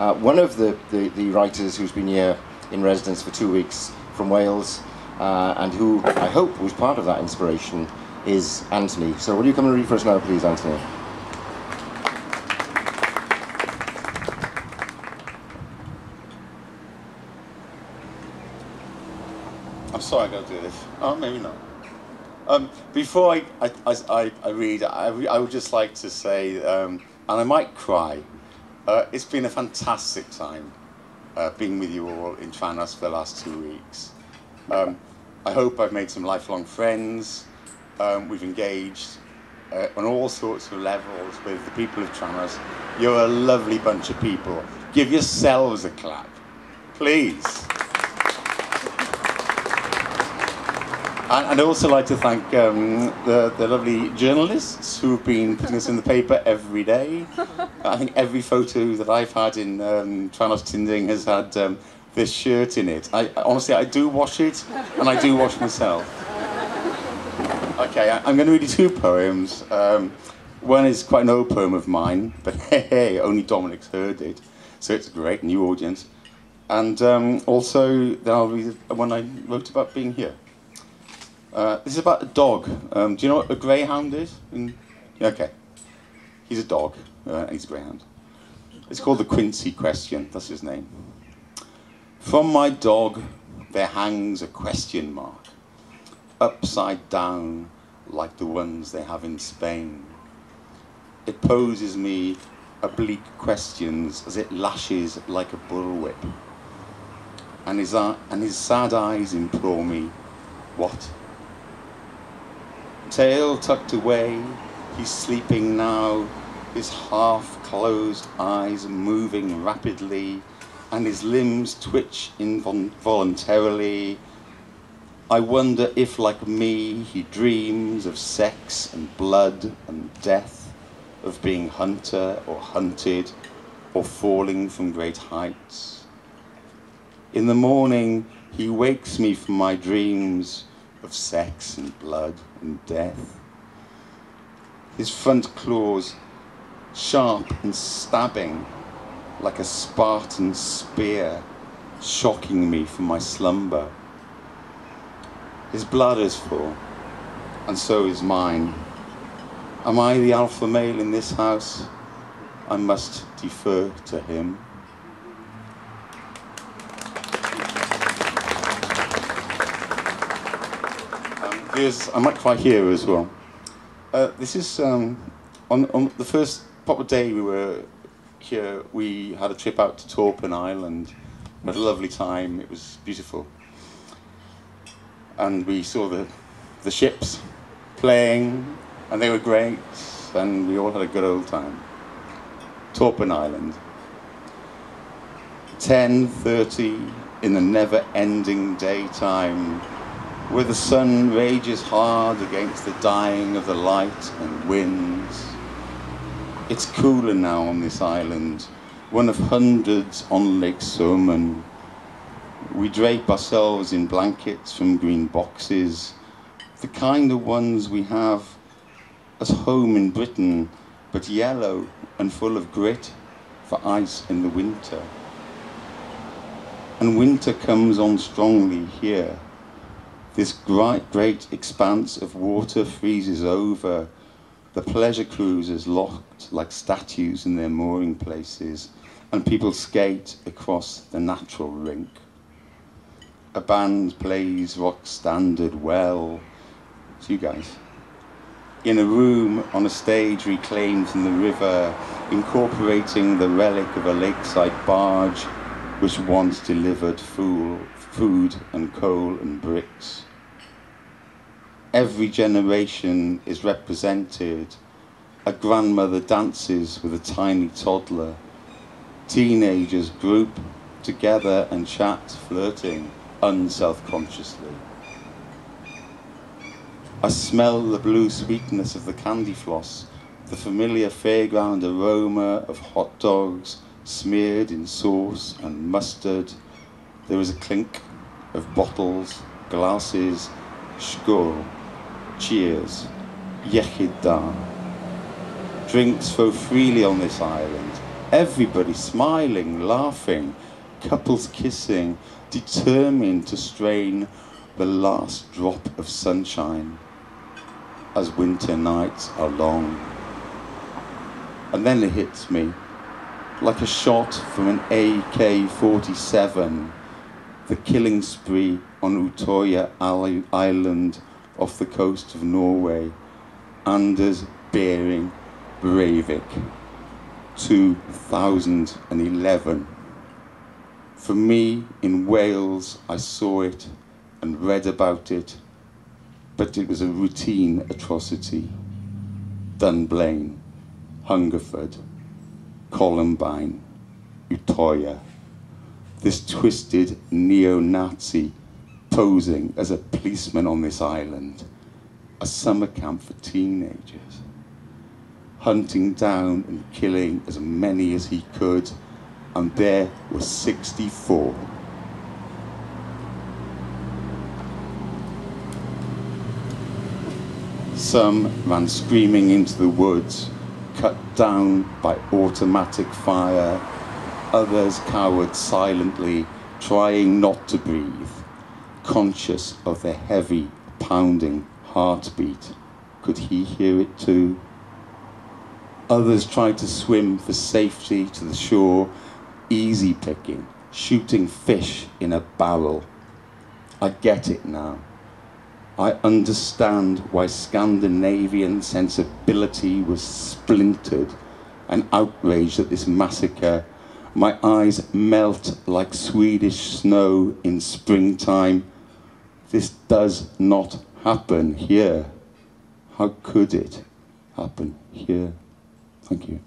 Uh, one of the, the, the writers who's been here in residence for two weeks from Wales, uh, and who I hope was part of that inspiration, is Anthony. So will you come and read for us now, please, Anthony? I'm sorry I got to do this. Oh, maybe not. Um, before I, I, I, I read, I, I would just like to say, um, and I might cry, uh, it's been a fantastic time uh, being with you all in Tranås for the last two weeks. Um, I hope I've made some lifelong friends. Um, we've engaged uh, on all sorts of levels with the people of Tranås. You're a lovely bunch of people. Give yourselves a clap, please. And I'd also like to thank um, the, the lovely journalists who've been putting us in the paper every day. I think every photo that I've had in um, Tranås Tidning has had um, this shirt in it. I, honestly, I do wash it, and I do wash myself. Okay, I, am going to read you two poems. Um, one is quite an old poem of mine, but hey, hey, only Dominic's heard it, so it's a great new audience. And um, also, then I'll read one I wrote about being here. Uh, this is about a dog. Um, do you know what a greyhound is? In, okay. He's a dog, uh, he's a greyhound. It's called the Quincy Question, that's his name. From my dog there hangs a question mark, upside down like the ones they have in Spain. It poses me oblique questions as it lashes like a bullwhip. And his, uh, and his sad eyes implore me, what? Tail tucked away, he's sleeping now, his half-closed eyes moving rapidly, and his limbs twitch involuntarily. I wonder if, like me, he dreams of sex and blood and death, of being hunter or hunted, or falling from great heights. In the morning, he wakes me from my dreams of sex and blood and death. His front claws sharp and stabbing like a Spartan spear, shocking me from my slumber. His blood is full, and so is mine. Am I the alpha male in this house? I must defer to him. I might cry here as well. Uh, this is um, on, on the first proper day we were here. We had a trip out to Torpön Island. We had a lovely time. It was beautiful, and we saw the the ships playing, and they were great, and we all had a good old time. Torpön Island. 10.30 in the never-ending daytime where the sun rages hard against the dying of the light and winds. It's cooler now on this island, one of hundreds on Lake Sommen. We drape ourselves in blankets from green boxes, the kind of ones we have at home in Britain, but yellow and full of grit for ice in the winter. And winter comes on strongly here this great, great expanse of water freezes over. The pleasure cruisers locked like statues in their mooring places, and people skate across the natural rink. A band plays rock standard well. It's you guys. In a room on a stage reclaimed from the river, incorporating the relic of a lakeside barge which once delivered food, food and coal and bricks. Every generation is represented. A grandmother dances with a tiny toddler. Teenagers group together and chat, flirting unself-consciously. I smell the blue sweetness of the candy floss, the familiar fairground aroma of hot dogs smeared in sauce and mustard, there is a clink of bottles, glasses, skål. Cheers. Iechyd da. Drinks flow freely on this island, Everybody smiling, laughing, couples kissing, determined to strain the last drop of sunshine as winter nights are long. And then it hits me like a shot from an AK 47, the killing spree on Utoya Island off the coast of Norway, Anders Behring Breivik, 2011. For me, in Wales, I saw it and read about it, but it was a routine atrocity. Dunblane, Hungerford, Columbine, Utoya. This twisted neo-Nazi posing as a policeman on this island, a summer camp for teenagers, hunting down and killing as many as he could, and there were 64. Some ran screaming into the woods, cut down by automatic fire. Others cowered silently, trying not to breathe, conscious of the heavy, pounding heartbeat. Could he hear it too? Others tried to swim for safety to the shore, easy picking, shooting fish in a barrel. I get it now. I understand why Scandinavian sensibility was splintered and outraged at this massacre. My eyes melt like Swedish snow in springtime. This does not happen here. How could it happen here? Thank you.